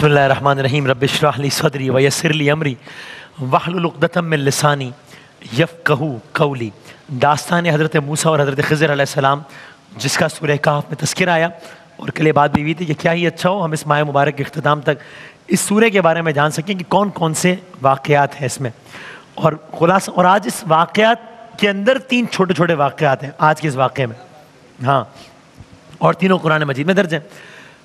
बसमीम रबिशराहली सदरी वयसरली अमरी वाहलुलदतम लसानी यफ़ कहू कौली। दास्तान हज़रत मूसा और हज़रत खज़र सलाम, जिसका सूर्य काफ में तस्कर आया, और कल बात भी हुई थी कि क्या ही अच्छा हो, हम इस माह मुबारक के अख्ताम तक इस सूर्य के बारे में जान सकें कि कौन कौन से वाक़ात हैं इसमें। और खुलास, और आज इस वाक़ात के अंदर तीन छोटे छोटे वाक़ात हैं, आज के इस वाक़े में। हाँ और तीनों कुरान मजीद में दर्ज हैं।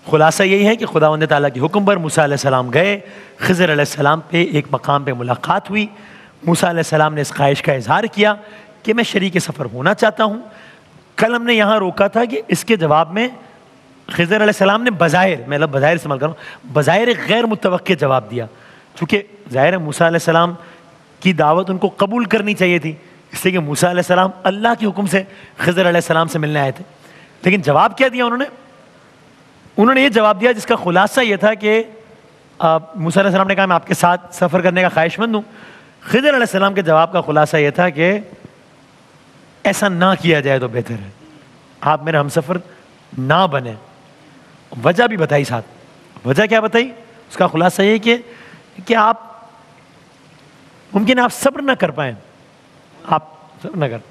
खुलासा यही है कि खुदा ताला के हुक्म पर मूसा सलाम गए, खज़र सलाम पे एक मकाम पे मुलाकात हुई। मूसा सलाम ने इस ख्वाहिश का इजहार किया कि मैं शरीक सफ़र होना चाहता हूँ। कल हमने यहाँ रोका था कि इसके जवाब में खज़र सलाम ने बज़ाहिर, मैं मतलब बज़ाहिर इस्तेमाल करूँ बज़ाहिर गैर मुतव जवाब दिया। चूँकि ज़ाहिर मूसा सलाम की दावत उनको कबूल करनी चाहिए थी, इसलिए कि मूसा सलाम अल्लाह के हुक्म से खज़र सलाम से मिलने आए थे। लेकिन जवाब क्या दिया उन्होंने? उन्होंने ये जवाब दिया जिसका खुलासा ये था कि मूसा सलाम ने कहा, मैं आपके साथ सफ़र करने का ख्वाहिशमंद हूँ। खजर सलाम के जवाब का खुलासा ये था कि, ऐसा ना किया जाए तो बेहतर है। आप मेरे हम सफ़र ना बने। वजह भी बताई साथ। वजह क्या बताई? उसका खुलासा ये कि कि आप, मुमकिन आप सब्र ना कर पाए। आप सब्र ना कर।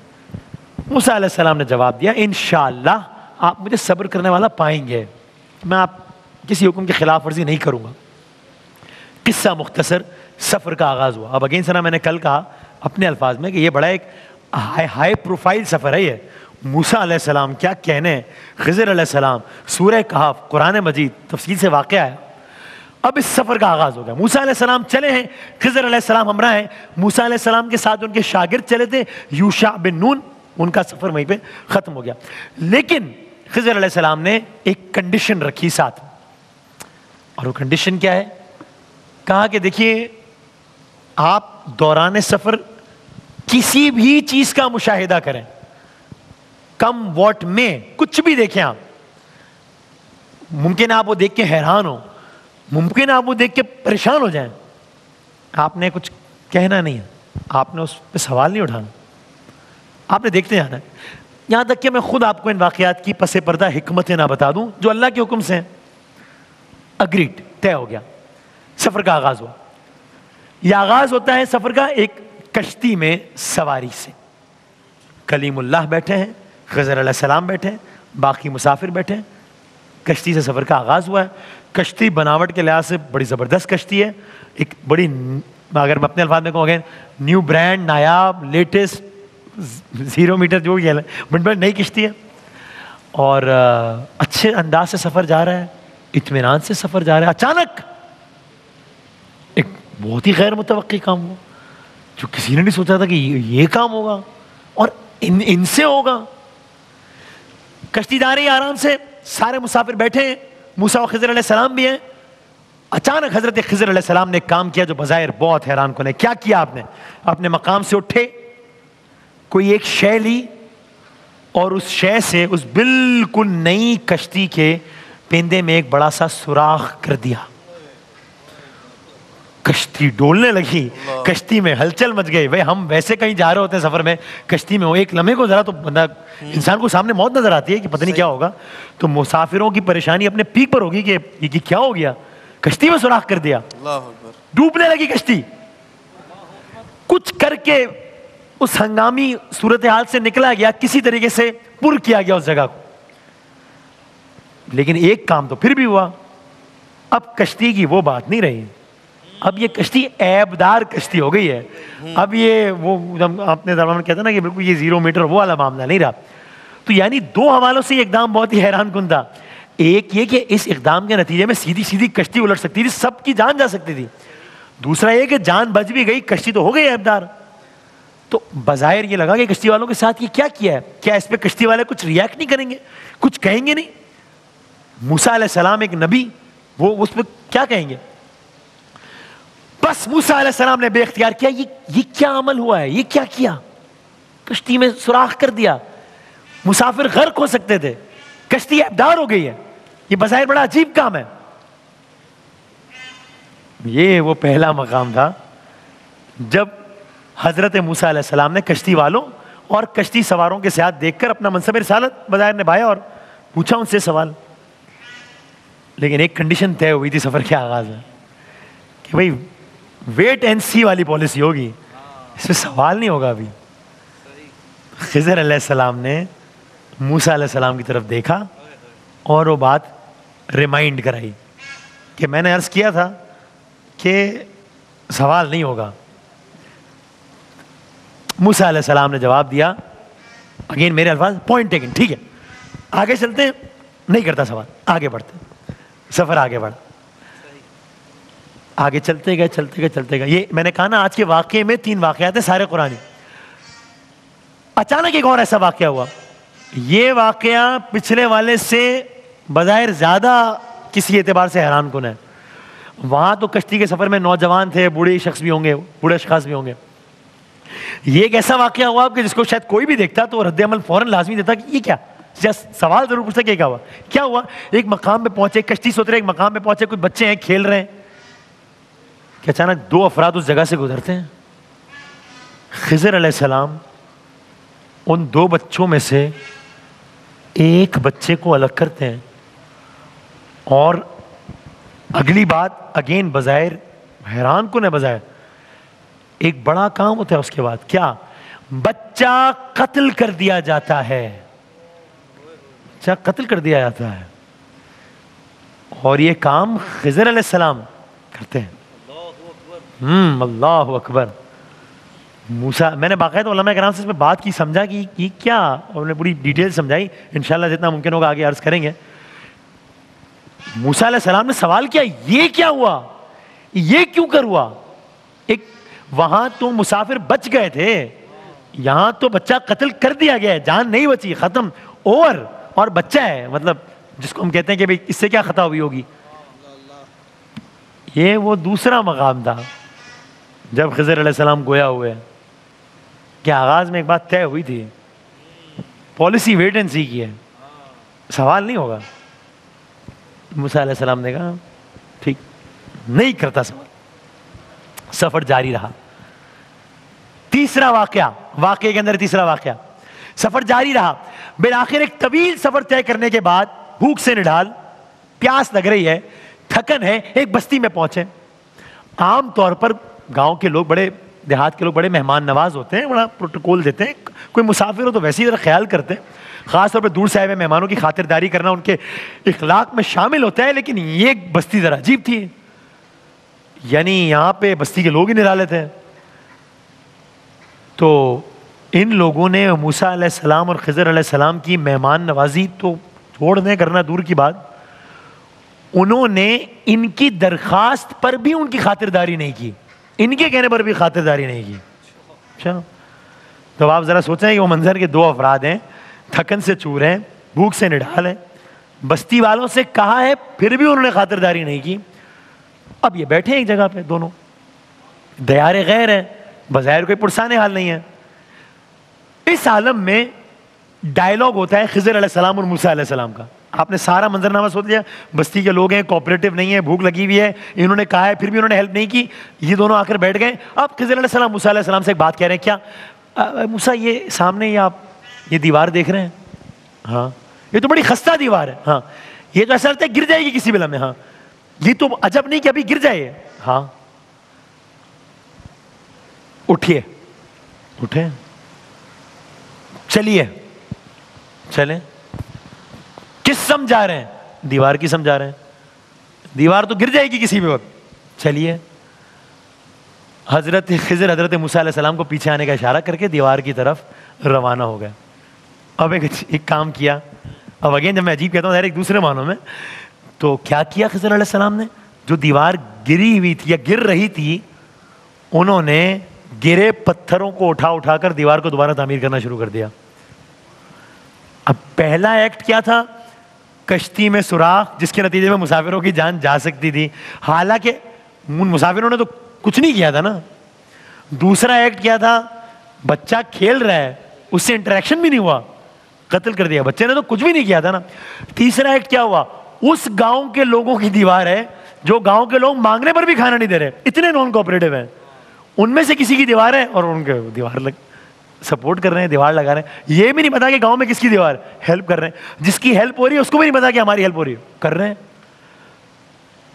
मूसा सलाम ने जवाब दिया इन आप मुझे सब्र करने वाला पाएँगे। मैं आप किसी हुक्म की खिलाफ वर्जी नहीं करूँगा। किस्सा मुख्तसर, सफ़र का आगाज़ हुआ। अब अगेन सना, मैंने कल कहा अपने अल्फाज में कि ये बड़ा एक हाई हाई प्रोफ़ाइल सफ़र है ये। मूसा सलाम क्या कहने खजर सलाम सूर्य कहाफ, कुरान मजीद, तफसील से वाक़ है। अब इस सफ़र का आगाज़ हो गया। मूसा सलाम चले हैं, खजर सलाम हमरा हैं। मूसा सलाम के साथ उनके शागिर्द चले थे, यूशा बिन नून, उनका सफ़र वहीं पे ख़त्म हो गया। लेकिन खजर सलाम ने एक कंडीशन रखी साथ। और वो कंडीशन क्या है? कहा कि देखिए, आप दौरान सफ़र किसी भी चीज़ का मुशाहिदा करें। कम वॉट में कुछ भी देखें आप। मुमकिन आप वो देख के हैरान हो। मुमकिन आप वो देख के परेशान हो जाएँ। आपने कुछ कहना नहीं है। आपने उस पर सवाल नहीं उठाना। आपने देखते जाना है। यहाँ तक कि मैं खुद आपको इन वाकयात की पसे पर्दा हमतें ना बता दूँ, जो अल्लाह के हुक्म से अग्रीड तय हो गया। सफ़र का आगाज़ हुआ यह आगाज़ होता है सफ़र का एक कश्ती में सवारी से। कलीमुल्लाह बैठे हैं, खजर सलाम बैठे हैं, बाकी मुसाफिर बैठे हैं। कश्ती से सफ़र का आगाज़ हुआ है। कश्ती बनावट के लिहाज से बड़ी ज़बरदस्त कश्ती है। एक बड़ी, अगर मैं अपने अल्फाज में कहूँ न्यू ब्रांड नायाब लेटेस्ट ज़ीरो मीटर जो भी है। बट नई किश्ती है। और अच्छे अंदाज से सफ़र जा रहा है। इतमान से सफ़र जा रहा है। अचानक एक बहुत ही गैर मुतव काम हुआ, जो किसी ने नहीं सोचा था कि ये काम होगा और इन, इनसे होगा। कश्ती जा रही है आराम से सारे मुसाफिर बैठे हैं। मूसा खजर सलाम भी हैं। अचानक हज़रत खजर सलाम ने काम किया जो बज़ाहिर बहुत हैरान को क्या किया आपने? अपने मकाम से उठे कोई एक शय ली और उस शय से उस बिल्कुल नई कश्ती के पेंदे में एक बड़ा सा सुराख कर दिया। कश्ती डोलने लगी कश्ती में हलचल मच गई। भाई हम वैसे कहीं जा रहे होते हैं सफ़र में कश्ती में हो एक लम्हे को जरा तो बंदा इंसान को सामने मौत नज़र आती है कि पता नहीं क्या होगा। तो मुसाफिरों की परेशानी अपने पीक पर होगी कि ये क्या हो गया? कश्ती में सुराख कर दिया। डूबने लगी कश्ती। कुछ करके उस हंगामी सूरत हाल से निकला गया किसी तरीके से पुर किया गया उस जगह को। लेकिन एक काम तो फिर भी हुआ। अब कश्ती की वो बात नहीं रही। अब ये कश्ती ऐबदार कश्ती हो गई है। अब ये वो अपने दरबार में कहते ना कि बिल्कुल ये ज़ीरो मीटर वो वाला मामला नहीं रहा। तो यानी दो हवालों से एकदम बहुत ही हैरान कन था। एक ये कि इस इकदाम के नतीजे में सीधी सीधी कश्ती उलट सकती थी सबकी जान जा सकती थी। दूसरा ये कि जान बच भी गई कश्ती तो हो गई ऐबदार। तो बाहिर ये लगा कि कश्ती वालों के साथ ये क्या किया है? क्या इस पर कश्ती वाले कुछ रिएक्ट नहीं करेंगे? कुछ कहेंगे नहीं? मूसा सलाम एक नबी, वो उस पर क्या कहेंगे? बस मूसा सलाम ने बेख्तियार किया, ये ये क्या अमल हुआ है? ये क्या किया? कश्ती में सुराख कर दिया। मुसाफिर गर्क हो सकते थे। कश्ती अबदार हो गई है। ये बाहिर बड़ा अजीब काम है। ये वो पहला मकाम था, जब हज़रत मूसा सलाम ने कश्ती वालों और कश्ती सवारों के साथ देखकर अपना मनसब रिसालत बजाय निभाया और पूछा उनसे सवाल। लेकिन एक कंडीशन तय हुई थी सफ़र के आगाज़ में कि भाई वेट एंड सी वाली पॉलिसी होगी। इसमें सवाल नहीं होगा अभी। खिजर सलाम ने मूसा सलाम की तरफ़ देखा और वो बात रिमाइंड कराई कि मैंने अर्ज़ किया था कि सवाल नहीं होगा। मूसा सलाम ने जवाब दिया, अगेन मेरे अल्फाज पॉइंट टेकन ठीक है। आगे चलते हैं नहीं करता सवाल, आगे बढ़ते, सफ़र आगे बढ़ा। आगे चलते गए चलते गए चलते गए। ये मैंने कहा ना, आज के वाक्य में तीन वाक्यात हैं सारे कुरानी अचानक एक और ऐसा वाक्य हुआ। ये वाक्य पिछले वाले से बजाय ज़्यादा किसी एतबार से हैरान कन है? वहाँ तो कश्ती के सफ़र में नौजवान थे, बूढ़े शख्स भी होंगे, बूढ़े अशखास भी होंगे। ये एक ऐसा वाक्य हुआ कि जिसको शायद कोई भी देखता तो रद्द अमल फ़ौरन लाजमी देता कि ये क्या? जस्ट सवाल ज़रूर पूछता क्या हुआ? क्या हुआ? एक मकाम पे पहुँचे कश्ती सोच रहे एक मकाम पे पहुँचे, कुछ बच्चे हैं, खेल रहे हैं। कि अचानक दो अफराद उस जगह से गुजरते हैं? खिजर सलाम, उन दो बच्चों में से एक बच्चे को अलग करते हैं। और अगली बात, अगेन बजायर हैरान को न बजाय एक बड़ा काम होता है उसके बाद। क्या? बच्चा कत्ल कर दिया जाता है। बच्चा कत्ल कर दिया जाता है। और ये काम खजर सलाम करते हैं। हम्म अल्लाह अकबर। मूसा, मैंने बाकायदा से इसमें बात की, समझा कि ये क्या? उन्होंने पूरी डिटेल समझाई। इंशाल्लाह जितना मुमकिन होगा आगे अर्ज़ करेंगे। मूसा सलाम ने सवाल किया, ये क्या हुआ? ये क्यों कर हुआ? एक वहाँ तो मुसाफिर बच गए थे। यहाँ तो बच्चा कत्ल कर दिया गया है, जान नहीं बची, खत्म। ओवर और बच्चा है मतलब जिसको हम कहते हैं कि भाई, इससे क्या खता हुई होगी? ये वो दूसरा मकाम था, जब खजर सलाम गोया हुए कि आगाज़ में एक बात तय हुई थी? पॉलिसी वेट एंड सी की है। सवाल नहीं होगा। मूसा सलाम ने कहा, ठीक, नहीं करता सवाल। सफ़र जारी रहा। तीसरा वाक्य वाक्य के अंदर तीसरा वाक्य। सफ़र जारी रहा। फिर आखिर एक तवील सफ़र तय करने के बाद भूख से निढाल, प्यास लग रही है, थकन है, एक बस्ती में पहुँचे। आम तौर पर गाँव के लोग बड़े, देहात के लोग बड़े मेहमान नवाज़ होते हैं, बड़ा प्रोटोकॉल देते हैं। कोई मुसाफिर हो तो वैसे ही ज़रा ख्याल करते हैं। ख़ासतौर पर दूर से आए हुए मेहमानों की खातिरदारी करना उनके इखलाक में शामिल होता है, लेकिन ये बस्ती ज़रा अजीब थी। यानी यहाँ पे बस्ती के लोग ही निराले थे। तो इन लोगों ने मूसा सलाम और खजर सलाम की मेहमान नवाजी तो छोड़ दें, करना दूर की बात। उन्होंने इनकी दरखास्त पर भी उनकी खातिरदारी नहीं की। इनके कहने पर भी खातिरदारी नहीं की। अच्छा। तो आप ज़रा सोचें कि वो मंजर के दो अफराद हैं, थकन से चूर हैं, भूख से निढाल हैं। बस्ती वालों से कहा है, फिर भी उन्होंने खातिरदारी नहीं की। अब ये बैठे एक जगह पे, दोनों। दयारे गैर हैं, बज़ाहिर कोई पुरसाने हाल नहीं है। इस आलम में डायलॉग होता है खजर सलाम और मूसा सलाम का। आपने सारा मंजरनामा सोच लिया, बस्ती के लोग हैं कोऑपरेटिव नहीं है, भूख लगी हुई है, इन्होंने कहा है, फिर भी उन्होंने हेल्प नहीं की, ये दोनों आकर बैठ गए। अब खजर सलाम, मूसा सलाम से एक बात कह रहे हैं, क्या मूसा, ये सामने ये आप, ये दीवार देख रहे हैं? हाँ। ये तो बड़ी खस्ता दीवार है हाँ। ये तो ऐसा लगता है, गिर जाएगी किसी बिला में हाँ। ये तो अजब नहीं कि अभी गिर जाए? हाँ। उठिए। उठे। चलिए। चले। किस समझा रहे हैं? दीवार की समझा रहे हैं। दीवार तो गिर जाएगी किसी भी वक्त। चलिए। हज़रत खिजर हज़रत मूसा सलाम को पीछे आने का इशारा करके दीवार की तरफ़ रवाना हो गए। अब एक एक काम किया। अब अगेन जब मैं अजीब कहता हूँ एक दूसरे मानों में। तो क्या किया खिजर सलाम ने? जो दीवार गिरी हुई थी या गिर रही थी, उन्होंने गिरे पत्थरों को उठा उठाकर दीवार को दोबारा तामीर करना शुरू कर दिया। अब पहला एक्ट क्या था? कश्ती में सुराख, जिसके नतीजे में मुसाफिरों की जान जा सकती थी। हालाँकि उन मुसाफिरों ने तो कुछ नहीं किया था ना। दूसरा एक्ट क्या था? बच्चा खेल रहा है, उससे इंटरेक्शन भी नहीं हुआ। कत्ल कर दिया। बच्चे ने तो कुछ भी नहीं किया था ना। तीसरा एक्ट क्या हुआ? उस गाँव के लोगों की दीवार है, जो गाँव के लोग मांगने पर भी खाना नहीं दे रहे। इतने नॉन कोऑपरेटिव हैं। उनमें से किसी की दीवार है और उनके दीवार लग सपोर्ट कर रहे हैं, दीवार लगा रहे हैं। ये भी नहीं पता कि गाँव में किसकी दीवार हेल्प कर रहे हैं। जिसकी हेल्प हो रही है, उसको भी नहीं पता कि हमारी हेल्प हो रही है। कर रहे हैं।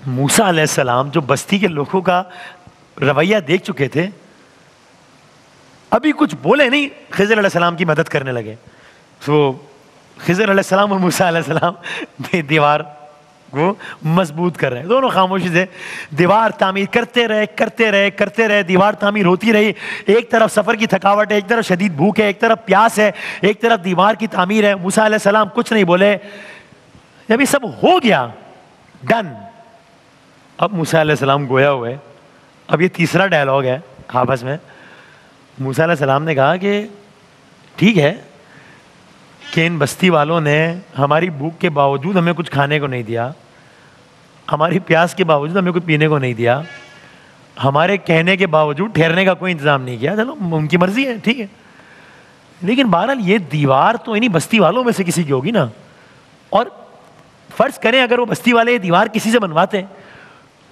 मूसा सलाम, जो बस्ती के लोगों का रवैया देख चुके थे, अभी कुछ बोले नहीं, खजर सलाम की मदद करने लगे। तो खजर सलाम और मूसा सलाम, दीवार को मज़बूत कर रहे हैं। दोनों खामोशी से दीवार तामीर करते रहे करते रहे करते रहे, दीवार तामीर होती रही। एक तरफ़ सफ़र की थकावट है, एक तरफ़ शदीद भूख है, एक तरफ़ प्यास है, एक तरफ़ दीवार की तामीर है। मूसा सलाम कुछ नहीं बोले। जब ये सब हो गया, डन। अब मूसा सलाम गोया हुए अब ये तीसरा डायलॉग है, आपस में। मूसा सलाम ने कहा कि, ठीक है कि इन बस्ती वालों ने हमारी भूख के बावजूद हमें कुछ खाने को नहीं दिया। हमारी प्यास के बावजूद हमें कुछ पीने को नहीं दिया। हमारे कहने के बावजूद ठहरने का कोई इंतज़ाम नहीं किया। चलो, उनकी मर्ज़ी है, ठीक है। लेकिन बहरहाल ये दीवार तो इन्हीं बस्ती वालों में से किसी की होगी ना। और फ़र्ज़ करें, अगर वो बस्ती वाले ये दीवार किसी से बनवाते हैं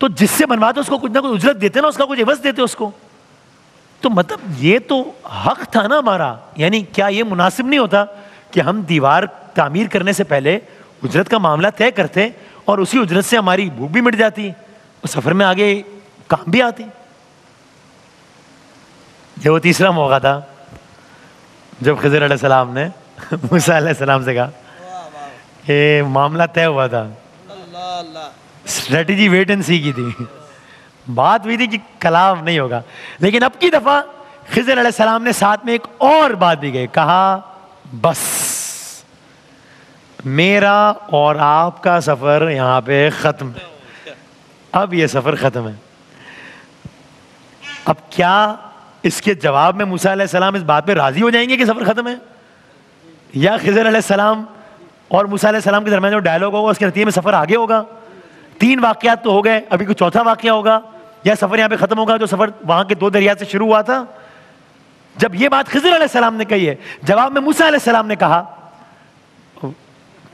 तो जिससे बनवाते उसको कुछ ना कुछ उजरत देते ना, उसका कुछ एवज देते उसको। तो मतलब ये तो हक था ना हमारा। यानी क्या ये मुनासिब नहीं होता? कि हम दीवार तामीर करने से पहले उजरत का मामला तय करते और उसी उजरत से हमारी भूख भी मिट जाती और सफ़र में आगे काम भी आती। ये वो तीसरा मौका था जब खजर सलाम ने मूसा सलाम से कहा ये मामला तय हुआ था। स्ट्रेटजी वेट एंड सी की थी। बात हुई थी कि कलाम नहीं होगा। लेकिन अब की दफ़ा खजर सलाम ने साथ में एक और बात भी गई कहा बस। मेरा और आपका सफ़र यहाँ पे खत्म। है अब ये सफ़र खत्म है। अब क्या इसके जवाब में मूसा सलाम इस बात पे राज़ी हो जाएँगे कि सफ़र खत्म है? या खजर सलाम और मूसा सलाम के दरमियान जो डायलॉग होगा, उसके नतीजे में सफ़र आगे होगा? तीन वाक्यात तो हो गए, अभी कोई चौथा वाक्य होगा। या सफ़र यहाँ पे खत्म होगा, जो सफ़र वहाँ के दो दरिया से शुरू हुआ था। जब ये बात खजर सलाम ने कही है, जवाब में मूसा सलाम ने कहा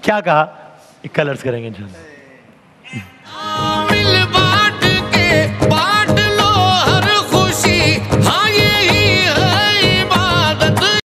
क्या कहा? कलर्स करेंगे बांट